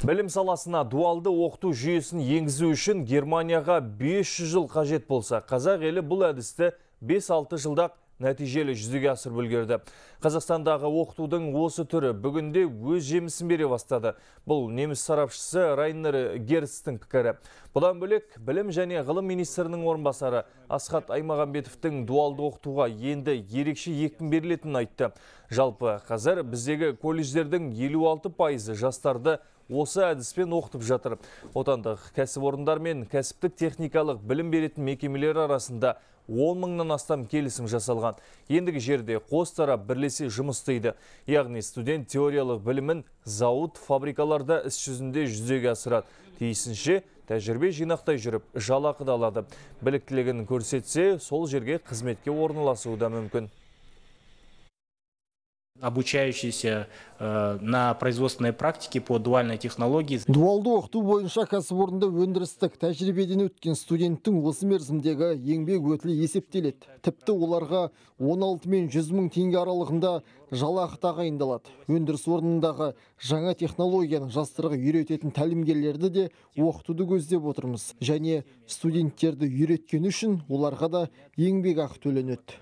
Білім саласына дуалды оқыту жүйесін енгізу үшін Германияға 500 жыл қажет болса, қазақ елі бұл әдісті 5-6 жылдақ нәтижелі жүзеге асырып үлгерді. Қазақстандағы оқытудың осы түрі бүгінде өз жемісін бере бастады. Бұл неміс сарапшысы Райнер Герцтің пікірі. Бұдан бөлек білім және ғылым министрінің орынбасары Асхат Аймағамбетовтің дуалды оқытуға енді ерекше екпін берілетінін айтты. Жалпы қазір біздегі колледждердің 56 пайызы жастарды осы әдіспен оқытып жатыр. Отандық кәсіпорындар мен кәсіптік техникалық білім беретін мекемелер арасында 10 мыңнан астам келісім жасалған. Ендігі жерде қос тарап бірлесе жұмыс істейді. Яғни студент теориялық білімін зауыт, фабрикаларда іс жүзінде жүзеге асырады. Тиісінше тәжірибе жинақтай жүріп, жалақы да алады. Біліктілігін көрсетсе, сол жерге қызметке орналасуы да мүмкін. Обучающиеся э, на производственной практике по дуальной технологии. Дуалды оқыту бойынша кәсіпорында өндірістік тәжірибеден өткен студенттің осы мерзімдегі еңбек өтілі есептеледі. Тіпті оларға 16 мен 100 мың теңге аралығында жалақы тағайындалады. Өндіріс орнындағы жаңа технологияны жастарға үйрететін тәлімгерлерді де оқытуды көздеп отырмыз. Және студенттерді үйреткені үшін оларға да еңбек ақы төленеді.